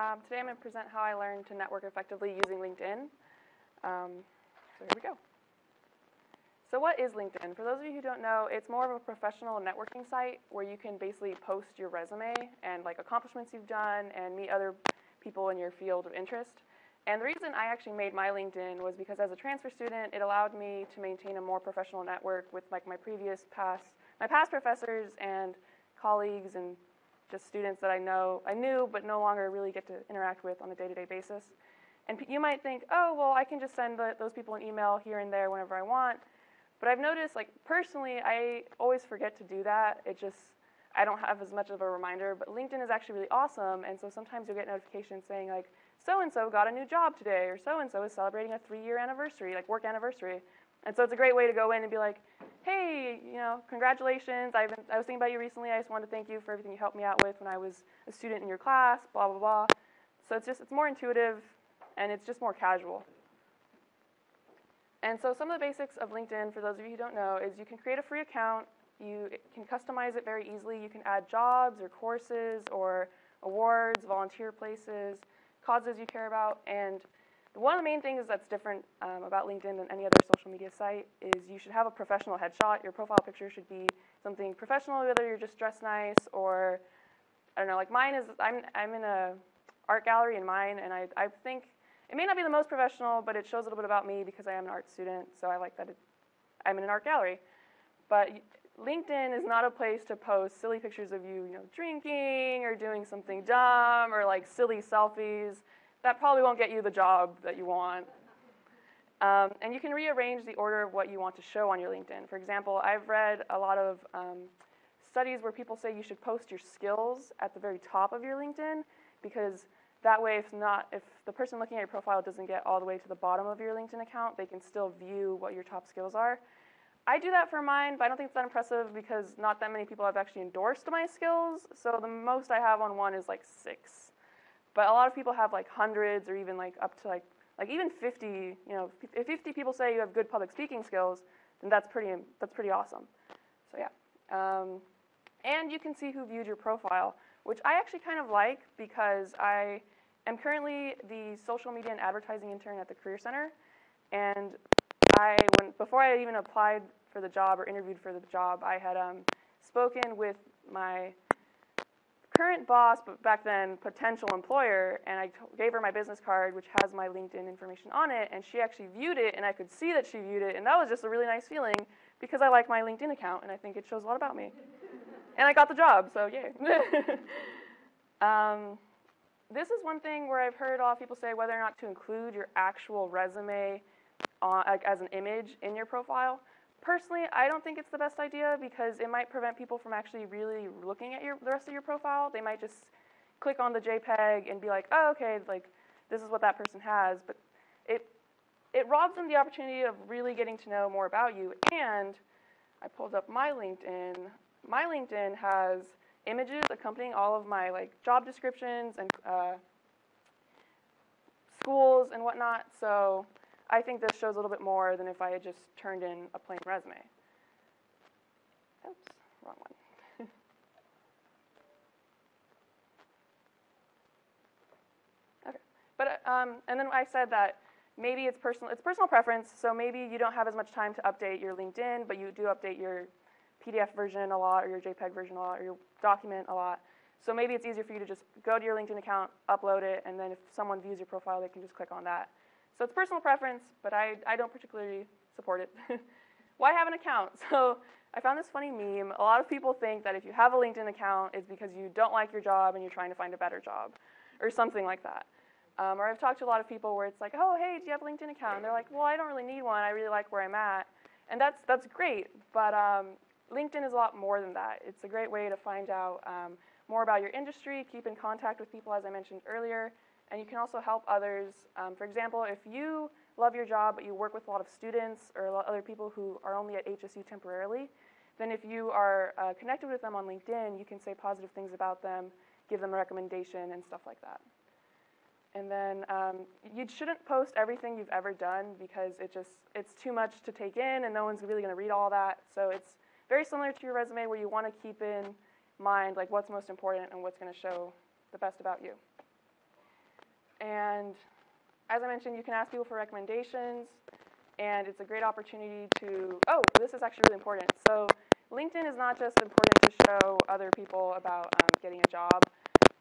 Um, today I'm going to present how I learned to network effectively using LinkedIn. Um, so here we go. So what is LinkedIn? For those of you who don't know, it's more of a professional networking site where you can basically post your resume and like accomplishments you've done and meet other people in your field of interest. And the reason I actually made my LinkedIn was because as a transfer student, it allowed me to maintain a more professional network with like my previous past, my past professors and colleagues and just students that I know, I knew but no longer really get to interact with on a day-to-day basis. And you might think, oh, well, I can just send the, those people an email here and there whenever I want. But I've noticed, like, personally, I always forget to do that. It just, I don't have as much of a reminder. But LinkedIn is actually really awesome. And so sometimes you'll get notifications saying, like, so and so got a new job today, or so and so is celebrating a three year anniversary, like work anniversary. And so it's a great way to go in and be like, hey, you know, congratulations. I've been, I was thinking about you recently. I just wanted to thank you for everything you helped me out with when I was a student in your class, blah, blah, blah. So it's just, it's more intuitive and it's just more casual. And so some of the basics of LinkedIn, for those of you who don't know, is you can create a free account. You can customize it very easily. You can add jobs or courses or awards, volunteer places, causes you care about. And one of the main things that's different um, about LinkedIn than any other social media site is you should have a professional headshot. Your profile picture should be something professional, whether you're just dressed nice or, I don't know, like mine is, I'm, I'm in a art gallery in mine, and I, I think it may not be the most professional, but it shows a little bit about me because I am an art student, so I like that it, I'm in an art gallery. But LinkedIn is not a place to post silly pictures of you, you know, drinking or doing something dumb or like silly selfies that probably won't get you the job that you want. Um, and you can rearrange the order of what you want to show on your LinkedIn. For example, I've read a lot of um, studies where people say you should post your skills at the very top of your LinkedIn because that way, if not, if the person looking at your profile doesn't get all the way to the bottom of your LinkedIn account, they can still view what your top skills are. I do that for mine, but I don't think it's that impressive because not that many people have actually endorsed my skills. So the most I have on one is like six. But a lot of people have like hundreds or even like up to like like even 50. You know, if 50 people say you have good public speaking skills, then that's pretty that's pretty awesome. So yeah, um, and you can see who viewed your profile, which I actually kind of like because I am currently the social media and advertising intern at the Career Center, and I when before I even applied for the job or interviewed for the job, I had um, spoken with my current boss, but back then potential employer, and I gave her my business card, which has my LinkedIn information on it, and she actually viewed it, and I could see that she viewed it, and that was just a really nice feeling because I like my LinkedIn account, and I think it shows a lot about me. and I got the job, so yay. um, this is one thing where I've heard a lot of people say whether or not to include your actual resume on, like, as an image in your profile. Personally, I don't think it's the best idea because it might prevent people from actually really looking at your, the rest of your profile. They might just click on the JPEG and be like, oh, okay, like this is what that person has. But it, it robs them the opportunity of really getting to know more about you. And I pulled up my LinkedIn. My LinkedIn has images accompanying all of my like job descriptions and uh, schools and whatnot. So I think this shows a little bit more than if I had just turned in a plain resume. Oops, wrong one. okay, but um, and then I said that maybe it's personal. It's personal preference. So maybe you don't have as much time to update your LinkedIn, but you do update your PDF version a lot, or your JPEG version a lot, or your document a lot. So maybe it's easier for you to just go to your LinkedIn account, upload it, and then if someone views your profile, they can just click on that. So it's personal preference, but I, I don't particularly support it. Why have an account? So I found this funny meme. A lot of people think that if you have a LinkedIn account, it's because you don't like your job and you're trying to find a better job, or something like that. Um, or I've talked to a lot of people where it's like, oh, hey, do you have a LinkedIn account? And they're like, well, I don't really need one. I really like where I'm at. And that's, that's great, but um, LinkedIn is a lot more than that. It's a great way to find out um, more about your industry, keep in contact with people, as I mentioned earlier, and you can also help others. Um, for example, if you love your job but you work with a lot of students or other people who are only at HSU temporarily, then if you are uh, connected with them on LinkedIn, you can say positive things about them, give them a recommendation, and stuff like that. And then um, you shouldn't post everything you've ever done because it just it's too much to take in, and no one's really going to read all that. So it's very similar to your resume where you want to keep in mind like what's most important and what's going to show the best about you. And as I mentioned, you can ask people for recommendations, and it's a great opportunity to, oh, this is actually really important. So LinkedIn is not just important to show other people about um, getting a job,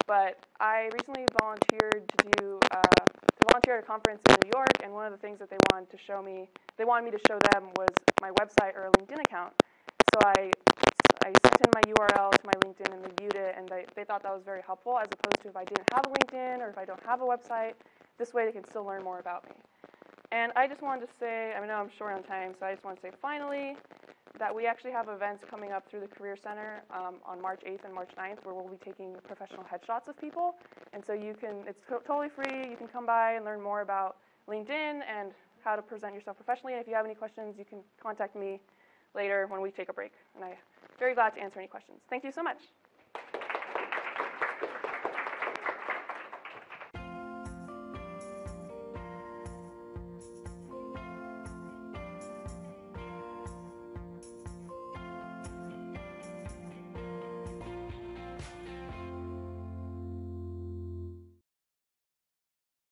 but I recently volunteered to do, uh, to volunteer at a conference in New York, and one of the things that they wanted to show me, they wanted me to show them was my website or a LinkedIn account. So I, I sent in my URL to my LinkedIn and they viewed it, they, they thought that was very helpful as opposed to if I didn't have a LinkedIn or if I don't have a website. This way they can still learn more about me. And I just wanted to say, I know I'm short on time, so I just want to say finally that we actually have events coming up through the Career Center um, on March 8th and March 9th where we'll be taking professional headshots of people. And so you can, it's to- totally free. You can come by and learn more about LinkedIn and how to present yourself professionally. And if you have any questions, you can contact me later when we take a break. And I'm very glad to answer any questions. Thank you so much.